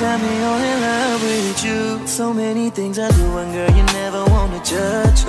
got me all in love with you. So many things I do and girl you never wanna judge